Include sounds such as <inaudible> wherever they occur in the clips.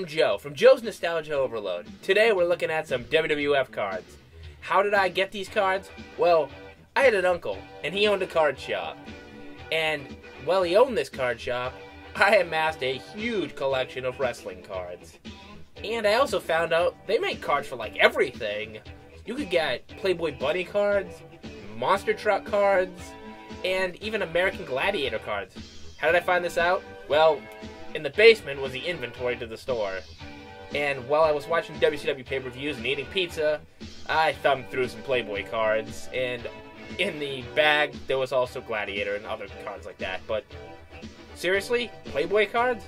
I'm Joe from Joe's Nostalgia Overload. Today we're looking at some WWF cards. How did I get these cards? Well, I had an uncle, and he owned a card shop. And while he owned this card shop, I amassed a huge collection of wrestling cards. And I also found out they make cards for like everything. You could get Playboy Bunny cards, Monster Truck cards, and even American Gladiator cards. How did I find this out? Well, in the basement was the inventory to the store. And while I was watching WCW pay per views and eating pizza, I thumbed through some Playboy cards. And in the bag, there was also Gladiator and other cards like that. But seriously, Playboy cards?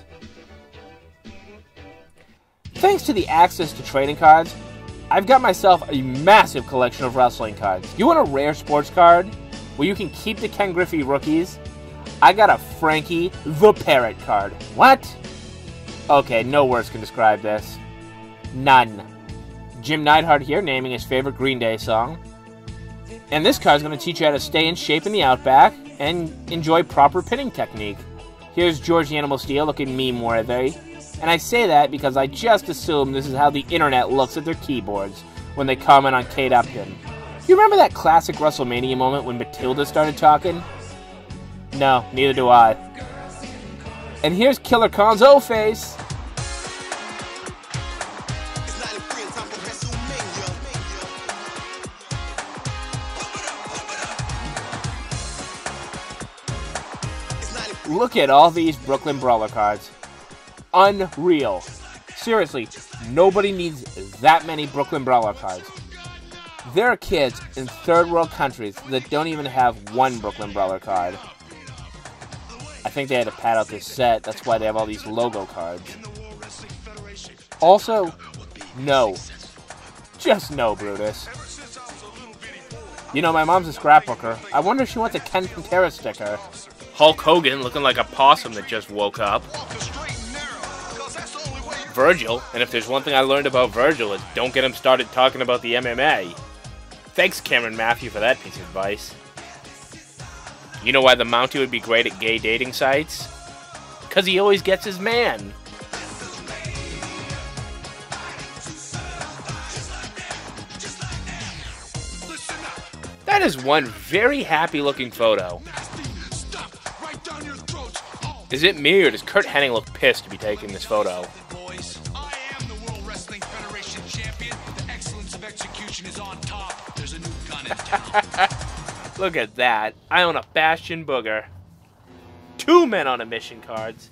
Thanks to the access to trading cards, I've got myself a massive collection of wrestling cards. You want a rare sports card where you can keep the Ken Griffey rookies? I got a Frankie the Parrot card. What? Okay, no words can describe this. None. Jim Neidhart here naming his favorite Green Day song. And this card's going to teach you how to stay in shape in the Outback and enjoy proper pinning technique. Here's George the Animal Steele looking meme worthy. And I say that because I just assume this is how the internet looks at their keyboards when they comment on Kate Upton. You remember that classic WrestleMania moment when Matilda started talking? No, neither do I. And here's Killer Khan's O face. Look at all these Brooklyn Brawler cards. Unreal. Seriously, nobody needs that many Brooklyn Brawler cards. There are kids in third world countries that don't even have one Brooklyn Brawler card. I think they had to pad out this set, that's why they have all these logo cards. Also, no. Just no, Brutus. You know, my mom's a scrapbooker. I wonder if she wants a Ken Patera sticker. Hulk Hogan looking like a possum that just woke up. Virgil, and if there's one thing I learned about Virgil, is don't get him started talking about the MMA. Thanks, Cameron Matthew, for that piece of advice. You know why the Mountie would be great at gay dating sites? Because he always gets his man. That is one very happy looking photo. Is it me or does Curt Hennig look pissed to be taking this photo? <laughs> Look at that. I own a Bastion Booger. Two men on a mission cards.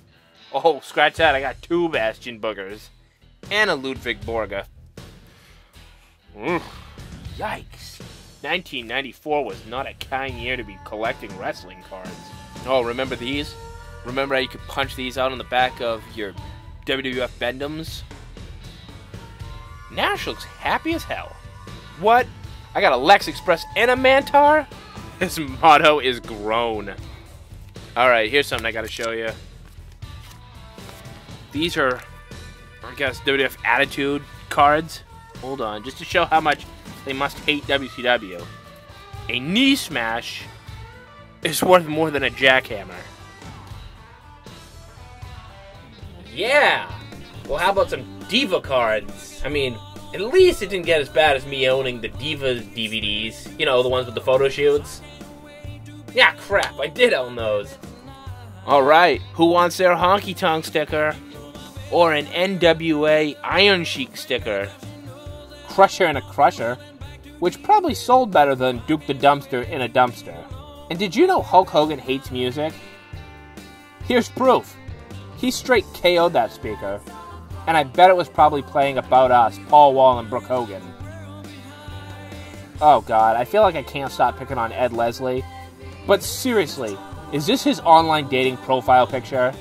Oh, scratch that. I got two Bastion Boogers. And a Ludwig Borga. Oof. Yikes. 1994 was not a kind year to be collecting wrestling cards. Oh, remember these? Remember how you could punch these out on the back of your WWF Bend-Ems? Nash looks happy as hell. What? I got a Lex Express and a Mantaur? His motto is grown. Alright, here's something I gotta show you. These are, I guess, WWF Attitude cards. Hold on, just to show how much they must hate WCW. A knee smash is worth more than a jackhammer. Yeah! Well, how about some Diva cards? I mean, at least it didn't get as bad as me owning the Divas DVDs. You know, the ones with the photo shoots. Yeah, crap, I did own those. Alright, who wants their Honky Tonk sticker? Or an NWA Iron Sheik sticker? Crusher and a Crusher, which probably sold better than Duke the Dumpster in a dumpster. And did you know Hulk Hogan hates music? Here's proof. He straight KO'd that speaker. And I bet it was probably playing About Us, Paul Wall, and Brooke Hogan. Oh god, I feel like I can't stop picking on Ed Leslie. But seriously, is this his online dating profile picture?